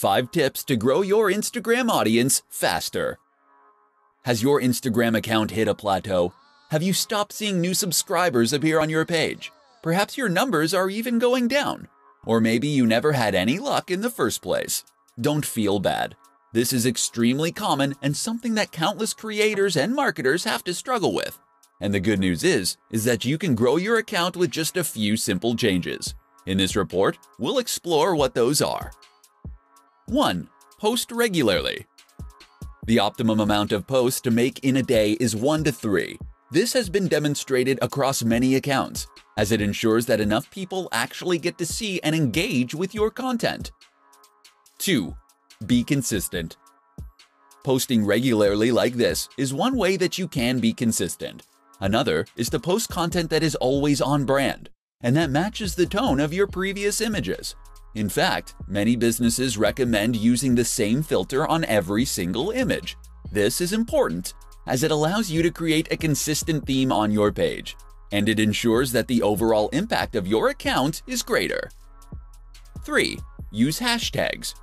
5 tips to grow your Instagram audience faster. Has your Instagram account hit a plateau? Have you stopped seeing new subscribers appear on your page? Perhaps your numbers are even going down. Or maybe you never had any luck in the first place. Don't feel bad. This is extremely common and something that countless creators and marketers have to struggle with. And the good news is, is that you can grow your account with just a few simple changes. In this report, we'll explore what those are. 1. Post regularly. The optimum amount of posts to make in a day is 1 to 3. This has been demonstrated across many accounts, as it ensures that enough people actually get to see and engage with your content. 2. Be consistent. Posting regularly like this is one way that you can be consistent. Another is to post content that is always on brand, and that matches the tone of your previous images. In fact, many businesses recommend using the same filter on every single image. This is important as it allows you to create a consistent theme on your page, and it ensures that the overall impact of your account is greater. 3. Use hashtags.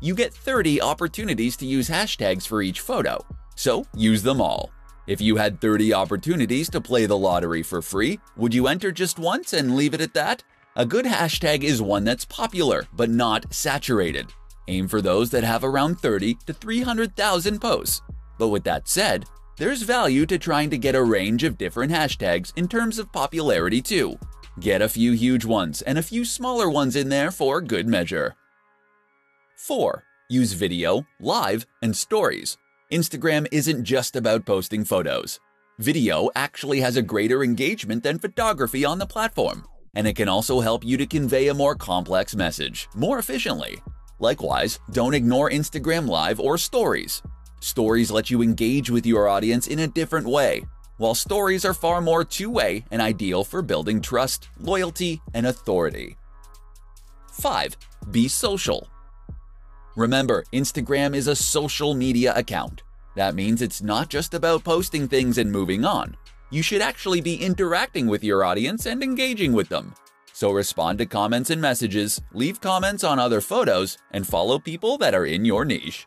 You get 30 opportunities to use hashtags for each photo, so use them all. If you had 30 opportunities to play the lottery for free, would you enter just once and leave it at that? A good hashtag is one that's popular, but not saturated. Aim for those that have around 30 to 300,000 posts. But with that said, there's value to trying to get a range of different hashtags in terms of popularity too. Get a few huge ones and a few smaller ones in there for good measure. 4. Use video, live, and stories. Instagram isn't just about posting photos. Video actually has a greater engagement than photography on the platform, and it can also help you to convey a more complex message more efficiently. Likewise, don't ignore Instagram Live or Stories. Stories let you engage with your audience in a different way, while stories are far more two way and ideal for building trust, loyalty, and authority. 5. Be social. Remember, Instagram is a social media account. That means it's not just about posting things and moving on. You should actually be interacting with your audience and engaging with them. So respond to comments and messages, leave comments on other photos, and follow people that are in your niche.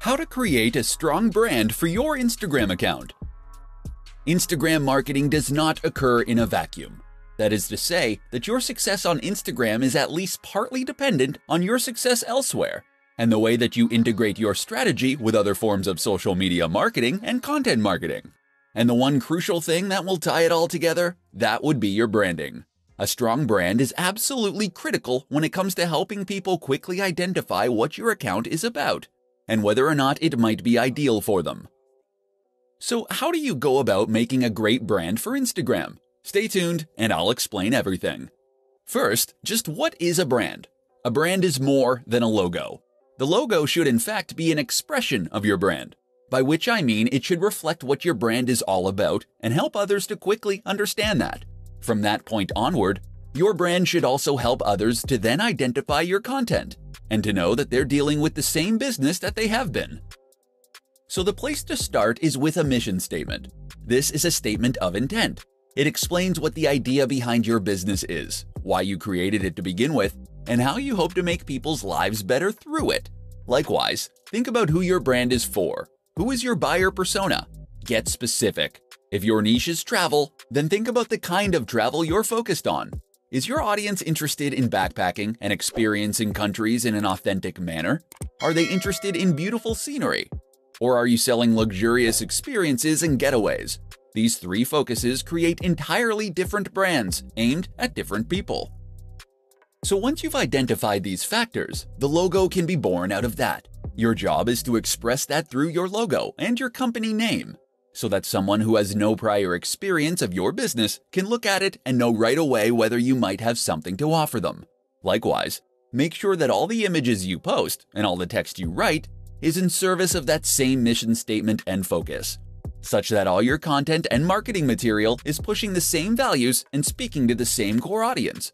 How to create a strong brand for your Instagram account. Instagram marketing does not occur in a vacuum. That is to say, that your success on Instagram is at least partly dependent on your success elsewhere, and the way that you integrate your strategy with other forms of social media marketing and content marketing. And the one crucial thing that will tie it all together, that would be your branding. A strong brand is absolutely critical when it comes to helping people quickly identify what your account is about, and whether or not it might be ideal for them. So, how do you go about making a great brand for Instagram? Stay tuned, and I'll explain everything. First, just what is a brand? A brand is more than a logo. The logo should, in fact, be an expression of your brand, by which I mean it should reflect what your brand is all about and help others to quickly understand that. From that point onward, your brand should also help others to then identify your content and to know that they're dealing with the same business that they have been. So, the place to start is with a mission statement. This is a statement of intent. It explains what the idea behind your business is, why you created it to begin with, and how you hope to make people's lives better through it. Likewise, think about who your brand is for. Who is your buyer persona? Get specific. If your niche is travel, then think about the kind of travel you're focused on. Is your audience interested in backpacking and experiencing countries in an authentic manner? Are they interested in beautiful scenery? Or are you selling luxurious experiences and getaways? These three focuses create entirely different brands aimed at different people. So once you've identified these factors, the logo can be born out of that. Your job is to express that through your logo and your company name, so that someone who has no prior experience of your business can look at it and know right away whether you might have something to offer them. Likewise, make sure that all the images you post and all the text you write is in service of that same mission statement and focus such that all your content and marketing material is pushing the same values and speaking to the same core audience.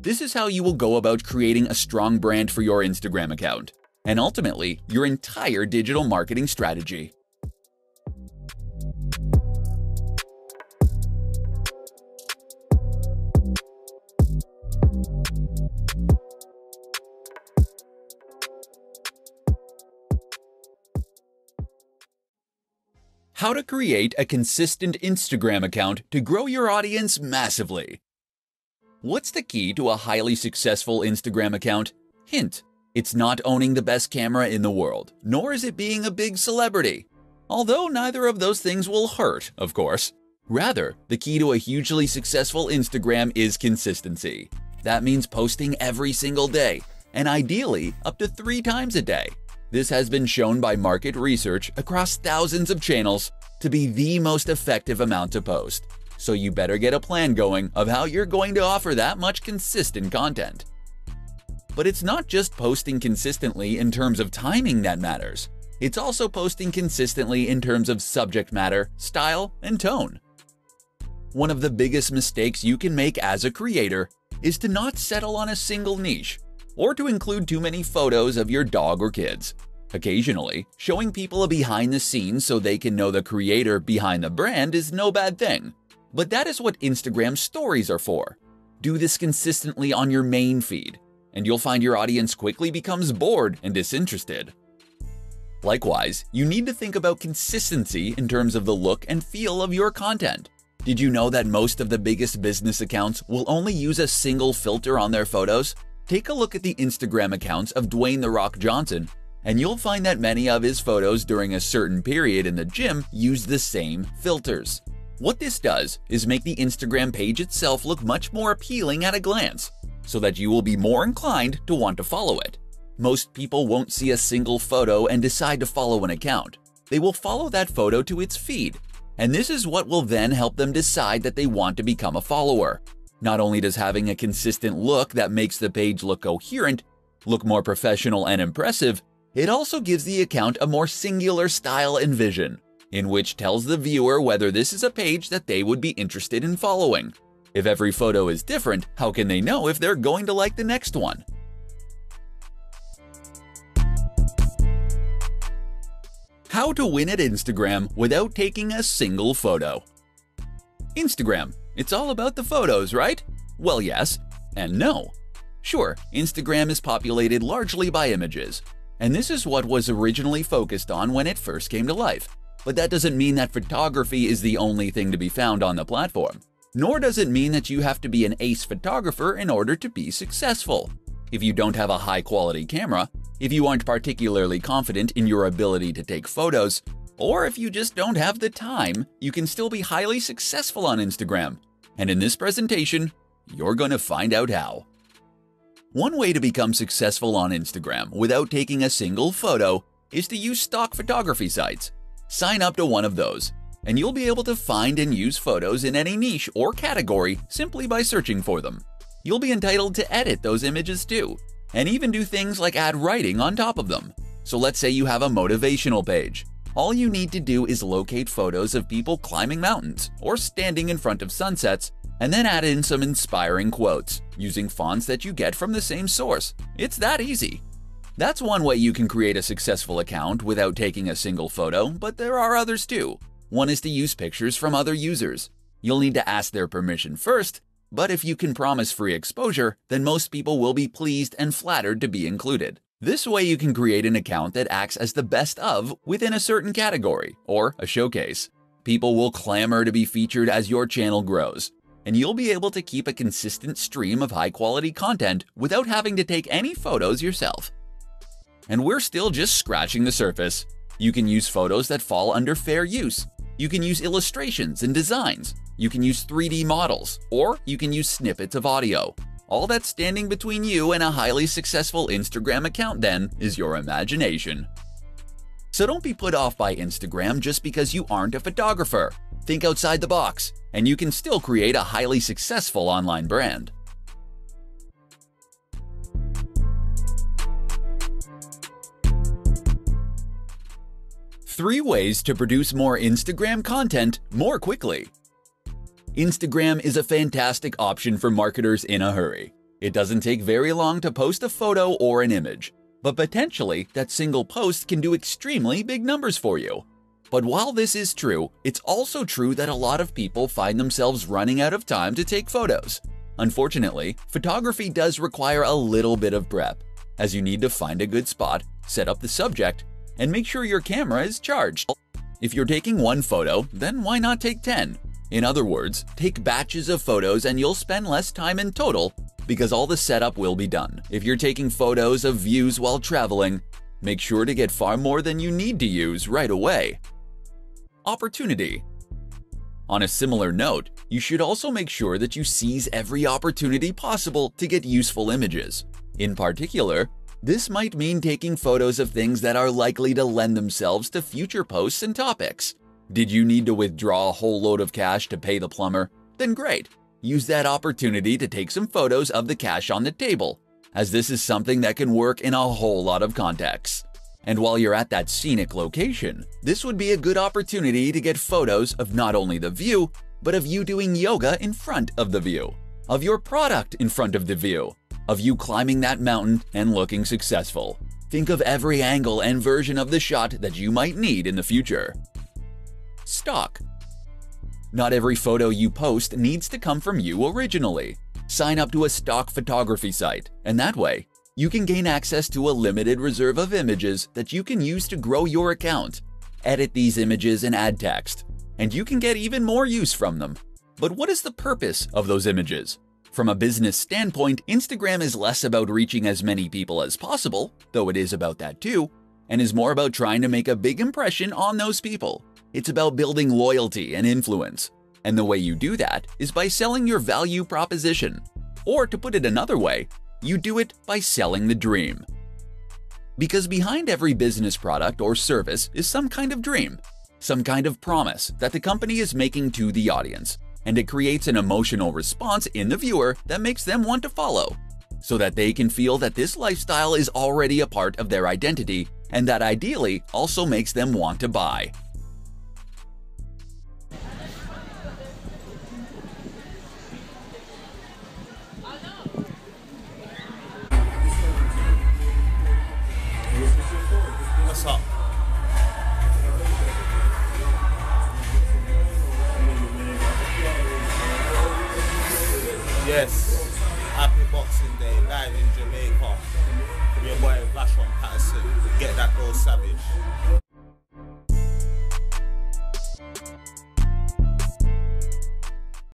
This is how you will go about creating a strong brand for your Instagram account, and ultimately, your entire digital marketing strategy. How to create a consistent Instagram account to grow your audience massively. What's the key to a highly successful Instagram account? Hint, it's not owning the best camera in the world, nor is it being a big celebrity. Although neither of those things will hurt, of course. Rather, the key to a hugely successful Instagram is consistency. That means posting every single day, and ideally up to three times a day. This has been shown by market research across thousands of channels to be the most effective amount to post. So you better get a plan going of how you're going to offer that much consistent content. But it's not just posting consistently in terms of timing that matters. It's also posting consistently in terms of subject matter, style, and tone. One of the biggest mistakes you can make as a creator is to not settle on a single niche or to include too many photos of your dog or kids. Occasionally, showing people a behind the scenes so they can know the creator behind the brand is no bad thing. But that is what Instagram stories are for. Do this consistently on your main feed, and you'll find your audience quickly becomes bored and disinterested. Likewise, you need to think about consistency in terms of the look and feel of your content. Did you know that most of the biggest business accounts will only use a single filter on their photos? Take a look at the Instagram accounts of Dwayne The Rock Johnson, and you'll find that many of his photos during a certain period in the gym use the same filters. What this does is make the Instagram page itself look much more appealing at a glance, so that you will be more inclined to want to follow it. Most people won't see a single photo and decide to follow an account. They will follow that photo to its feed, and this is what will then help them decide that they want to become a follower. Not only does having a consistent look that makes the page look coherent, look more professional and impressive, it also gives the account a more singular style and vision, in which tells the viewer whether this is a page that they would be interested in following. If every photo is different, how can they know if they're going to like the next one? How to win at Instagram without taking a single photo. Instagram it's all about the photos, right? Well, yes, and no. Sure, Instagram is populated largely by images, and this is what was originally focused on when it first came to life. But that doesn't mean that photography is the only thing to be found on the platform. Nor does it mean that you have to be an ace photographer in order to be successful. If you don't have a high quality camera, if you aren't particularly confident in your ability to take photos, or if you just don't have the time, you can still be highly successful on Instagram and in this presentation, you're going to find out how. One way to become successful on Instagram without taking a single photo is to use stock photography sites. Sign up to one of those, and you'll be able to find and use photos in any niche or category simply by searching for them. You'll be entitled to edit those images too, and even do things like add writing on top of them. So let's say you have a motivational page. All you need to do is locate photos of people climbing mountains or standing in front of sunsets, and then add in some inspiring quotes using fonts that you get from the same source. It's that easy. That's one way you can create a successful account without taking a single photo, but there are others too. One is to use pictures from other users. You'll need to ask their permission first, but if you can promise free exposure, then most people will be pleased and flattered to be included. This way you can create an account that acts as the best of within a certain category, or a showcase. People will clamor to be featured as your channel grows, and you'll be able to keep a consistent stream of high quality content without having to take any photos yourself. And we're still just scratching the surface. You can use photos that fall under fair use. You can use illustrations and designs. You can use 3D models, or you can use snippets of audio. All that's standing between you and a highly successful Instagram account then is your imagination. So don't be put off by Instagram just because you aren't a photographer. Think outside the box, and you can still create a highly successful online brand. Three ways to produce more Instagram content more quickly. Instagram is a fantastic option for marketers in a hurry. It doesn't take very long to post a photo or an image, but potentially that single post can do extremely big numbers for you. But while this is true, it's also true that a lot of people find themselves running out of time to take photos. Unfortunately, photography does require a little bit of prep, as you need to find a good spot, set up the subject, and make sure your camera is charged. If you're taking one photo, then why not take 10? In other words, take batches of photos and you'll spend less time in total because all the setup will be done. If you're taking photos of views while traveling, make sure to get far more than you need to use right away. Opportunity On a similar note, you should also make sure that you seize every opportunity possible to get useful images. In particular, this might mean taking photos of things that are likely to lend themselves to future posts and topics. Did you need to withdraw a whole load of cash to pay the plumber? Then great, use that opportunity to take some photos of the cash on the table, as this is something that can work in a whole lot of contexts. And while you're at that scenic location, this would be a good opportunity to get photos of not only the view, but of you doing yoga in front of the view, of your product in front of the view, of you climbing that mountain and looking successful. Think of every angle and version of the shot that you might need in the future. Stock Not every photo you post needs to come from you originally. Sign up to a stock photography site, and that way, you can gain access to a limited reserve of images that you can use to grow your account. Edit these images and add text, and you can get even more use from them. But what is the purpose of those images? From a business standpoint, Instagram is less about reaching as many people as possible, though it is about that too, and is more about trying to make a big impression on those people. It's about building loyalty and influence. And the way you do that is by selling your value proposition. Or to put it another way, you do it by selling the dream. Because behind every business product or service is some kind of dream, some kind of promise that the company is making to the audience and it creates an emotional response in the viewer that makes them want to follow, so that they can feel that this lifestyle is already a part of their identity and that ideally also makes them want to buy. What's